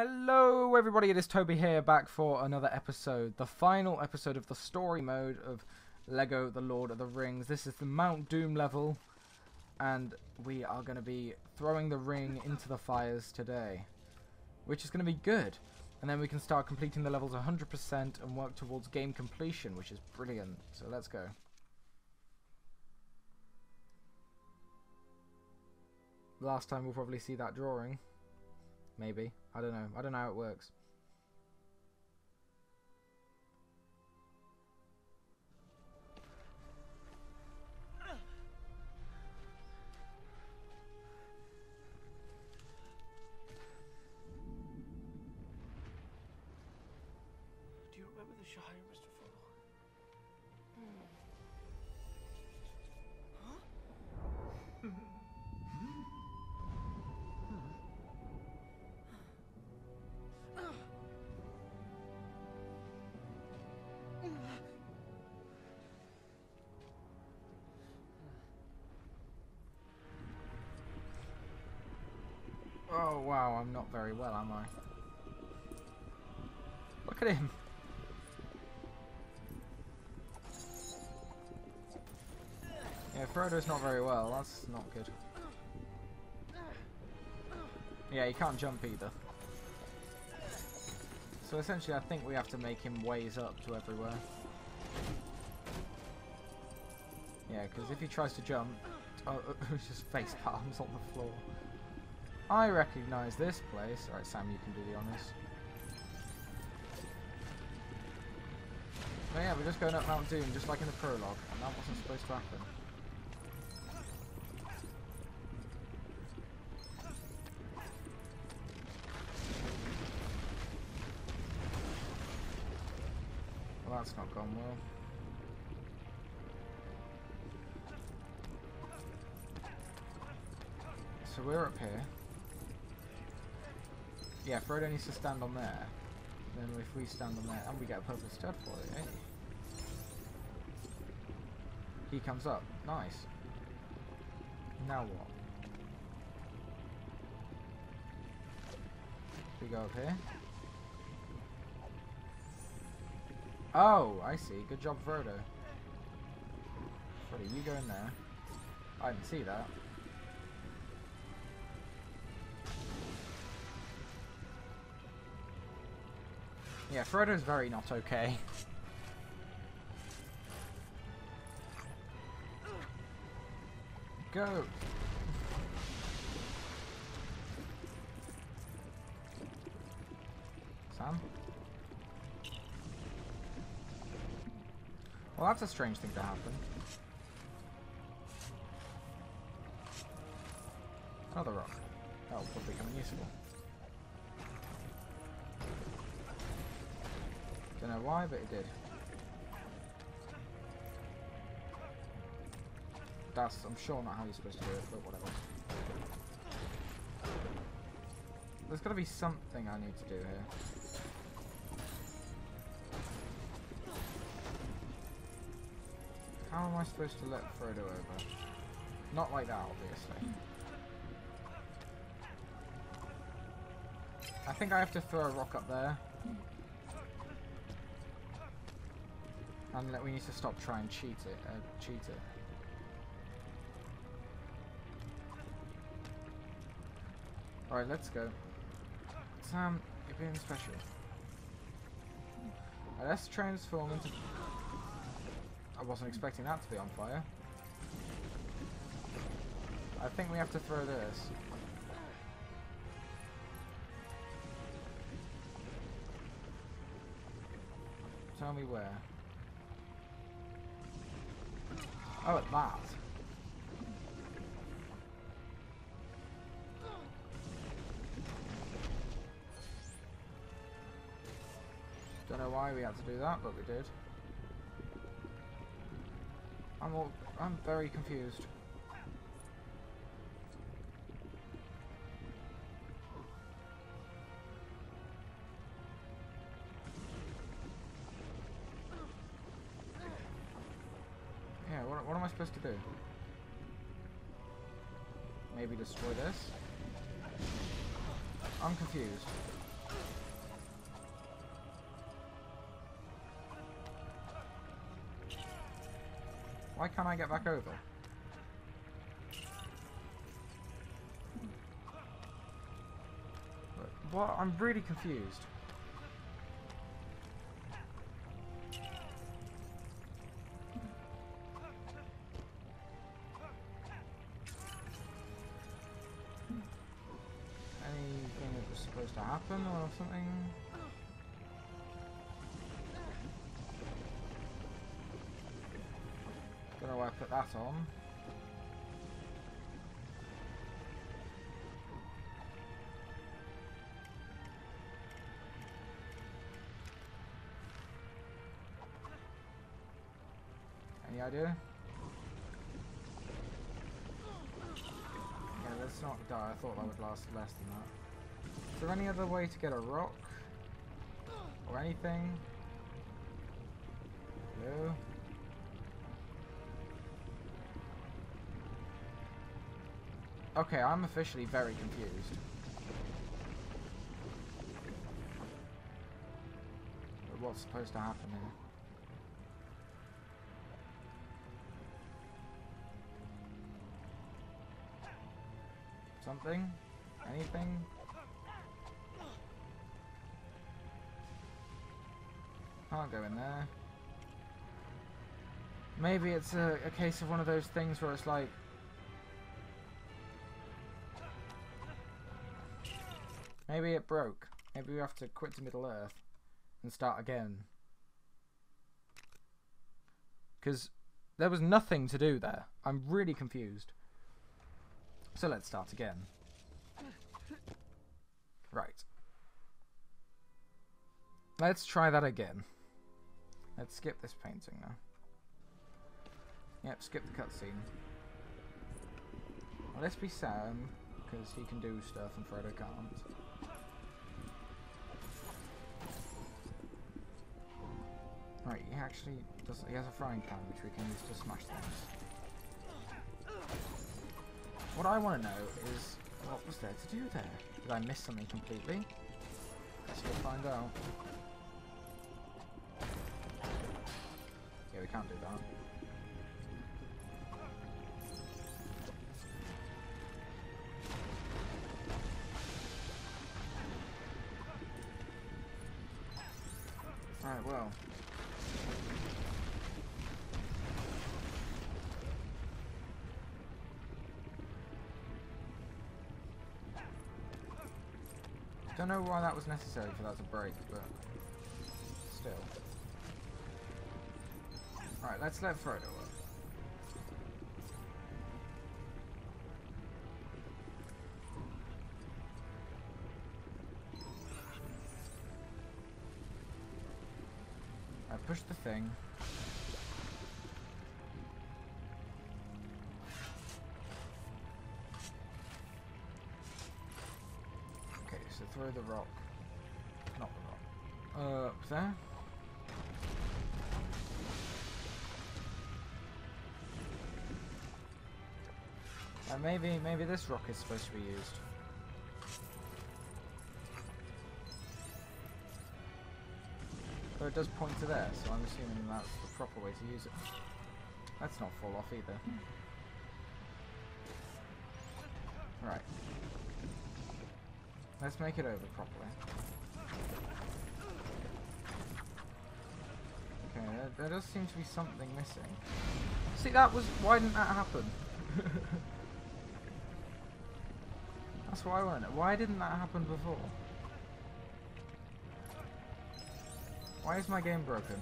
Hello, everybody. It is Toby here, back for another episode, the final episode of the story mode of Lego: The Lord of the Rings. This is the Mount Doom level, and we are going to be throwing the ring into the fires today, which is going to be good. And then we can start completing the levels 100% and work towards game completion, which is brilliant. So let's go. Last time we'll probably see that drawing. Maybe. I don't know. I don't know how it works. Oh wow, I'm not very well, am I? Look at him. Yeah, Frodo's not very well. That's not good. Yeah, he can't jump either. So essentially, I think we have to make him ways up to everywhere. Yeah, because if he tries to jump, oh, just face palms on the floor. I recognise this place. Alright, Sam, you can do the honours. But oh, yeah, we're just going up Mount Doom, just like in the prologue, and that wasn't supposed to happen. Frodo needs to stand on there. Then if we stand on there, and we get a purple stud for it, eh? He comes up. Nice. Now what? We go up here. Oh, I see. Good job, Frodo. Frodo, you go in there. I didn't see that. Yeah, Frodo's very not okay. Go! Sam? Well, that's a strange thing to happen. Did. That's, I'm sure, not how you're supposed to do it, but whatever. There's got to be something I need to do here. How am I supposed to let Frodo over? Not like that, obviously. I think I have to throw a rock up there. And that we need to stop trying to cheat it. Uh, cheat it. Alright, let's go. Sam, you're being special. Right, let's transform into... I wasn't expecting that to be on fire. I think we have to throw this. Tell me where. Oh, at that. Don't know why we had to do that, but we did. I'm all, I'm very confused. To do? Maybe destroy this? I'm confused. Why can't I get back over? What? I'm really confused. Happen or something? Don't know why I put that on. Any idea? Yeah, let's not die. I thought that would last less than that. Is there any other way to get a rock? Or anything? No? Okay, I'm officially very confused. But what's supposed to happen here? Something? Anything? Can't go in there. Maybe it's a, a case of one of those things where it's like... Maybe it broke. Maybe we have to quit to Middle Earth and start again. Because there was nothing to do there. I'm really confused. So let's start again. Right. Let's try that again. Let's skip this painting now. Yep, skip the cutscene. Well, let's be Sam, because he can do stuff and Frodo can't. Right, he actually does. He has a frying pan which we can use to smash things. What I want to know is what was there to do there? Did I miss something completely? Let's go find out. Can't do that. Alright, well. Don't know why that was necessary for that to break, but Let's let Frodo up. I push the thing. Okay, so throw the rock. Not the rock. Uh, up there. Uh, maybe, maybe this rock is supposed to be used. But it does point to there, so I'm assuming that's the proper way to use it. Let's not fall off either. Right. Let's make it over properly. Okay, there, there does seem to be something missing. See, that was... Why didn't that happen? That's what I want to know. Why didn't that happen before? Why is my game broken?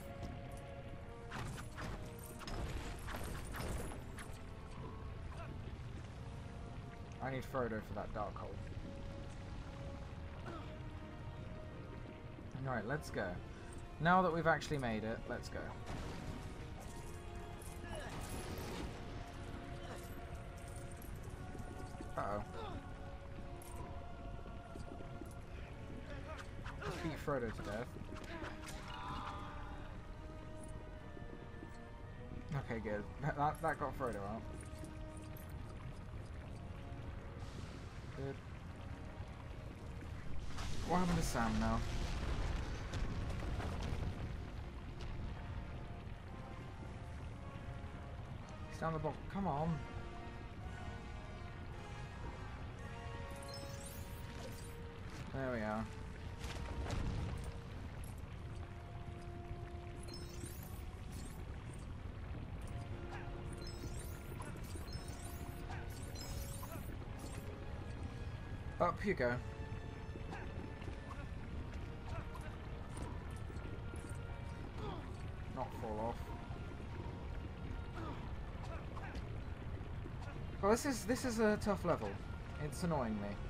I need Frodo for that dark hole. Alright, let's go. Now that we've actually made it, let's go. Frodo to death. Okay, good. That, that, that got Frodo out. Good. What happened to Sam now? He's down the block. Come on. There we are. Up you go. Not fall off. Well, this is this is a tough level. It's annoying me.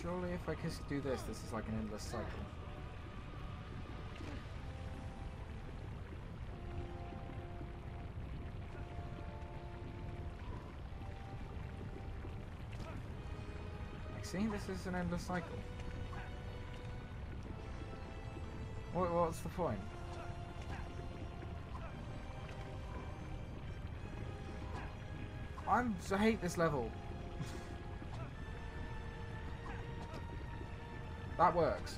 Surely if I just do this, this is like an endless cycle. Like, see, this is an endless cycle. What, what's the point? I'm, I hate this level. That works.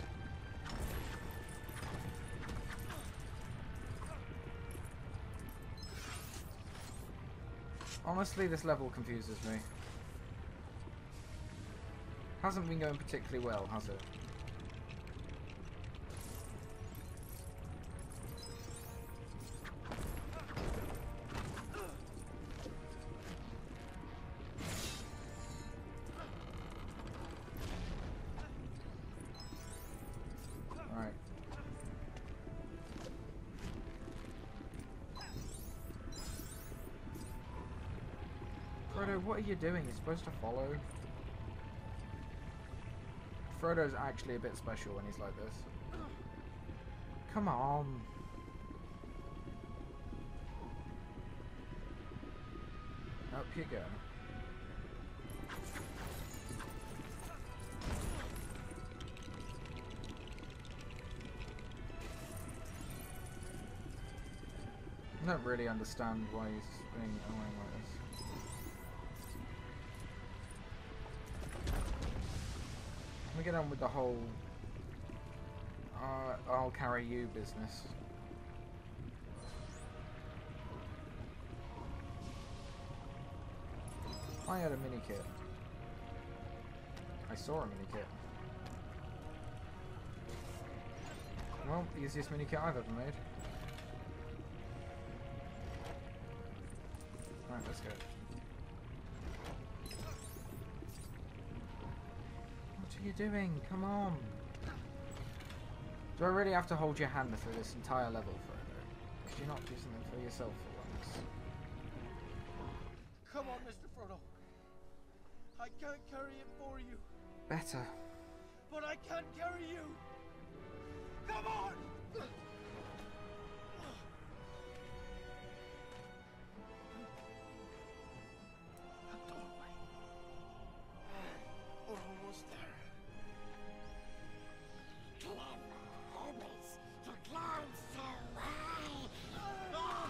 Honestly, this level confuses me. Hasn't been going particularly well, has it? You doing? You're supposed to follow. Frodo's actually a bit special when he's like this. Come on. Up you go. I don't really understand why he's being annoying like this. Get on with the whole uh, I'll carry you business. I had a mini kit. I saw a mini kit. Well, the easiest mini kit I've ever made. Alright, let's go. Are you doing? Come on. Do I really have to hold your hand through this entire level, Frodo? Could you not do something for yourself for once? Come on, Mr. Frodo. I can't carry it for you, Better. but I can't carry you. Come on! We're almost there.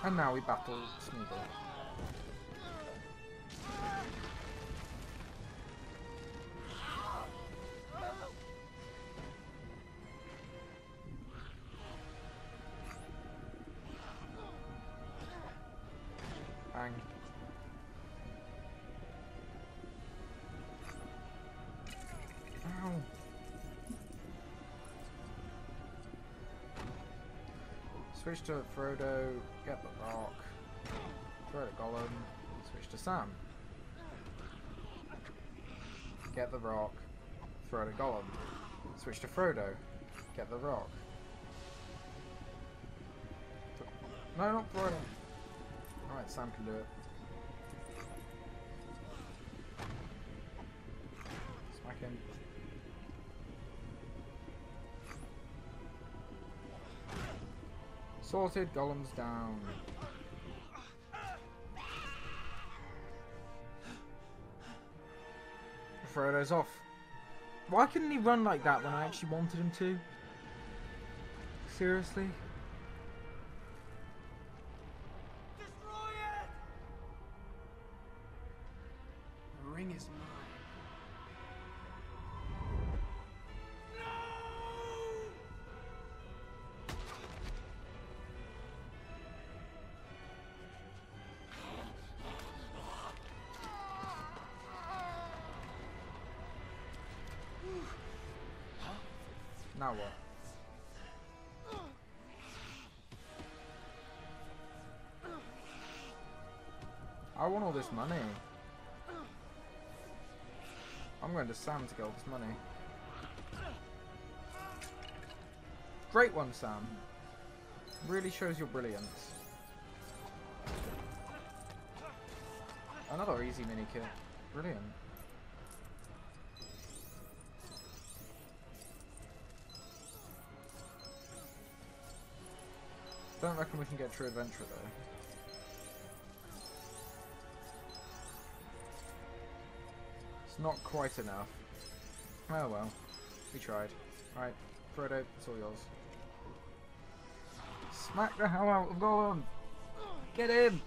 And now we battle Smeagol. Switch to Frodo, get the rock, throw to Gollum, switch to Sam. Get the rock, throw to Gollum. Switch to Frodo, get the rock. No, not Frodo. Alright, Sam can do it. Sorted, Gollum's down. Frodo's off. Why couldn't he run like that when I actually wanted him to? Seriously? Destroy it! The ring is mine. Now what? I want all this money. I'm going to Sam to get all this money. Great one, Sam. Really shows your brilliance. Another easy mini kit. Brilliant. Don't reckon we can get True Adventurer though. It's not quite enough. Oh well. We tried. Right, Frodo, it's all yours. Smack the hell out of Gollum! Get him!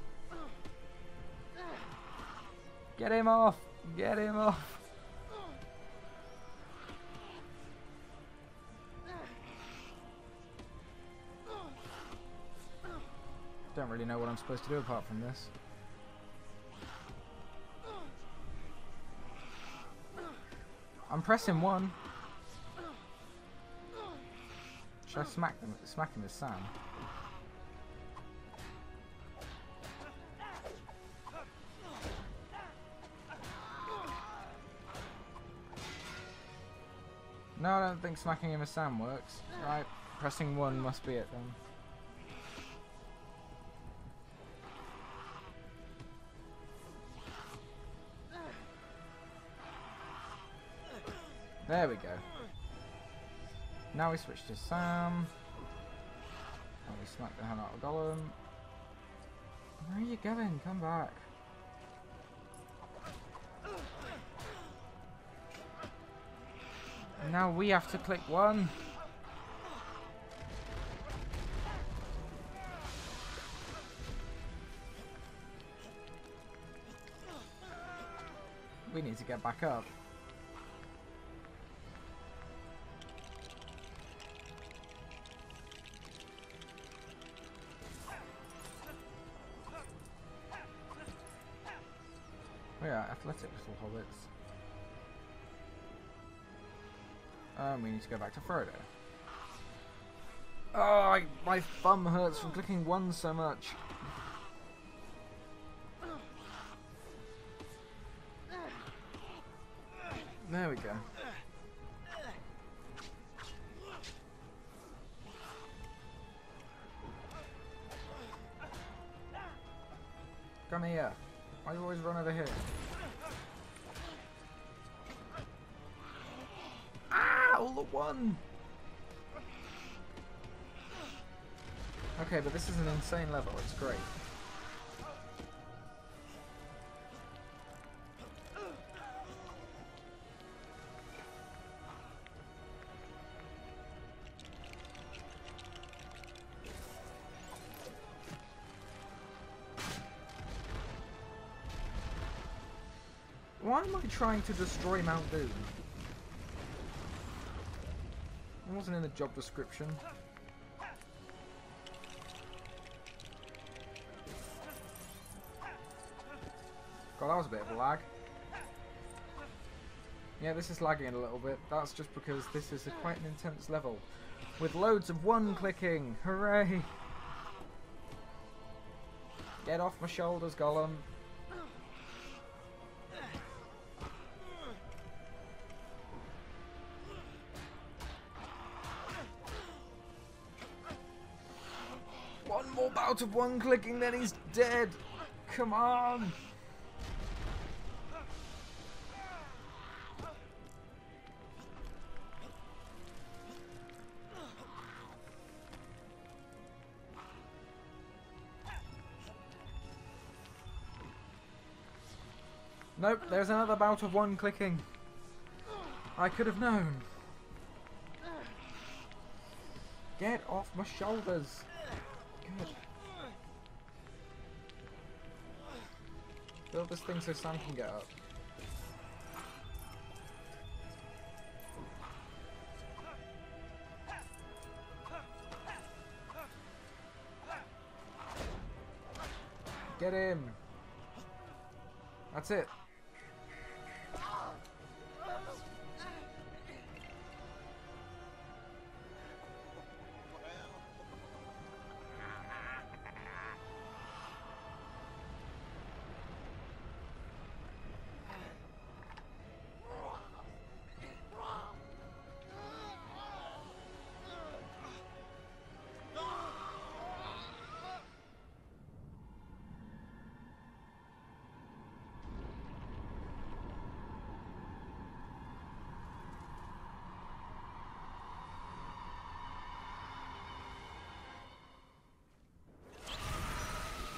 Get him off! Get him off! Know what I'm supposed to do apart from this. I'm pressing one. Should I smack them? Smack him with Sam? No, I don't think smacking him with Sam works. Right, pressing one must be it then. There we go. Now we switch to Sam. And we smack the hell out of Gollum. Where are you going? Come back. Now we have to click one. We need to get back up. We are athletic little hobbits. Um, we need to go back to Frodo. Oh, I, my thumb hurts from clicking one so much. There we go. One! Okay, but this is an insane level. It's great. Why am I trying to destroy Mount Doom? It wasn't in the job description. God, that was a bit of a lag. Yeah, this is lagging a little bit. That's just because this is a quite an intense level. With loads of one clicking. Hooray! Get off my shoulders, Gollum. one-clicking, then he's dead. Come on. Nope, there's another bout of one clicking. I could have known. Get off my shoulders. Good. Build this thing so Sam can get up. Get him. That's it.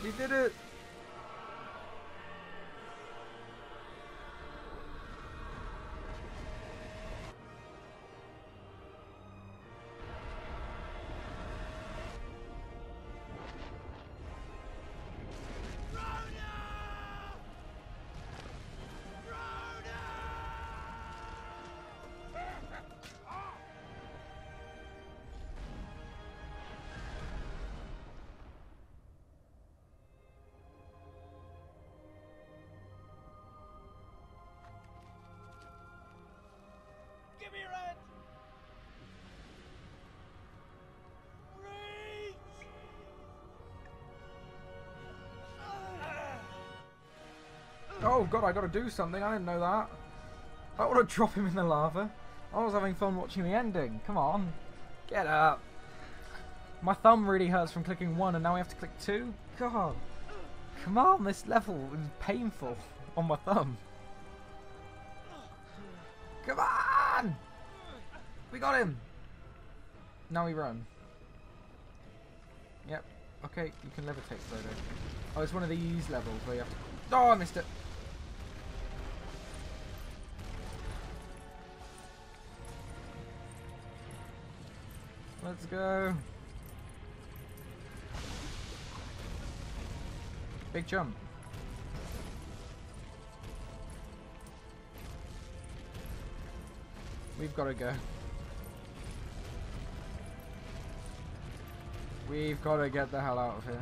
We did it! Oh god, I gotta do something. I didn't know that. I wanna drop him in the lava. I was having fun watching the ending. Come on. Get up. My thumb really hurts from clicking one and now I have to click two? God. Come on, this level is painful on my thumb. Come on! We got him! Now we run. Yep. Okay, you can levitate, Frodo. Oh, it's one of these levels where you have to... Oh, I missed it! Let's go. Big jump. We've got to go. We've got to get the hell out of here.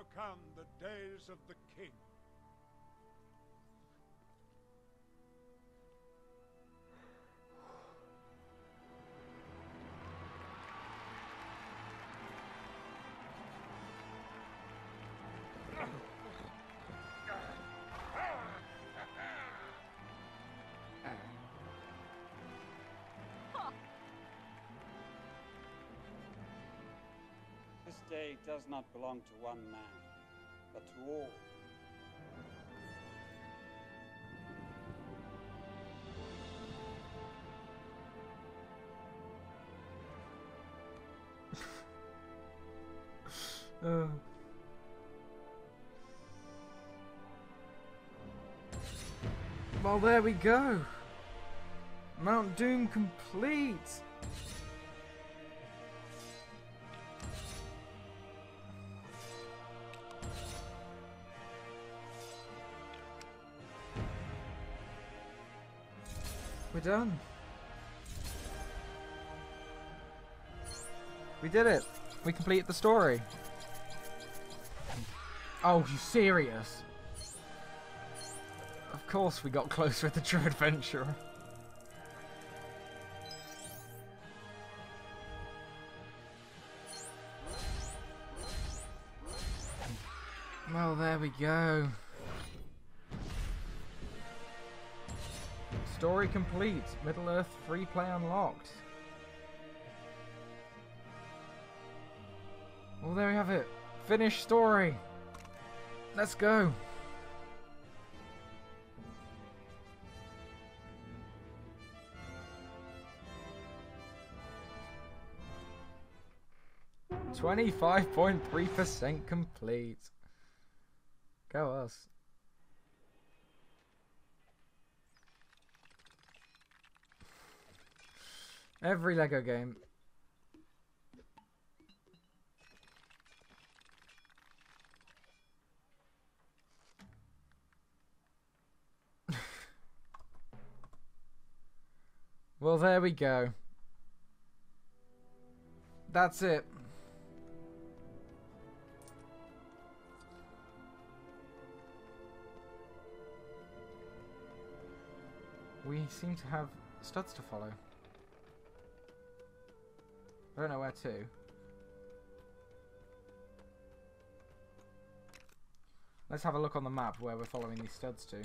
Now come the days of the king. Day does not belong to one man, but to all. Uh. Well, there we go. Mount Doom complete. We're done. We did it. We completed the story. Oh, you serious? Of course we got closer with the True Adventurer. Well, there we go. Story complete. Middle Earth free play unlocked. Well, there we have it. Finished story. Let's go. Twenty-five point three percent complete. Go us. Every Lego game. well, there we go. That's it. We seem to have studs to follow. I don't know where to. Let's have a look on the map where we're following these studs to.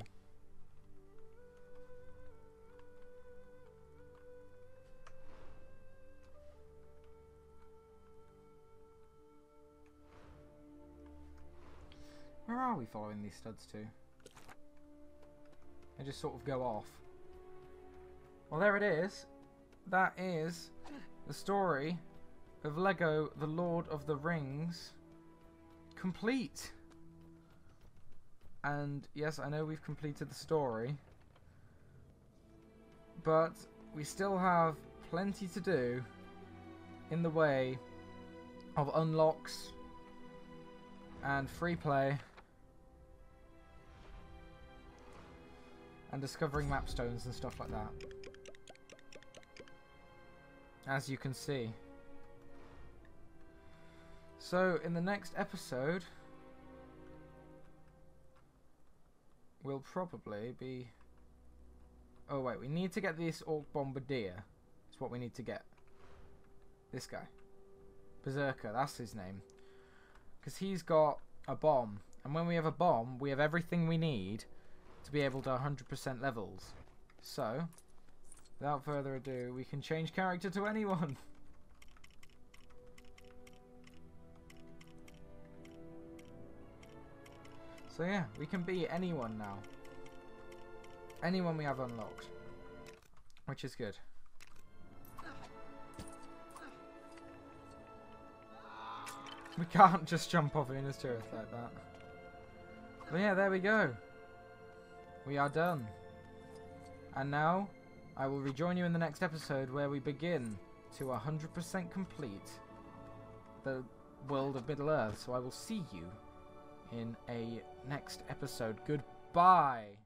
Where are we following these studs to? They just sort of go off. Well, there it is. That is the story of Lego The Lord of the Rings complete. And yes, I know we've completed the story, but we still have plenty to do in the way of unlocks and free play and discovering map stones and stuff like that as you can see. So, in the next episode, we'll probably be... Oh wait, we need to get this Orc Bombardier. That's what we need to get. This guy. Berserker, that's his name. Because he's got a bomb. And when we have a bomb, we have everything we need to be able to 100% levels. So, Without further ado, we can change character to anyone. So yeah, we can be anyone now. Anyone we have unlocked. Which is good. We can't just jump off Ina's turret like that. But yeah, there we go. We are done. And now, I will rejoin you in the next episode where we begin to 100% complete the world of Middle Earth. So I will see you in a next episode. Goodbye!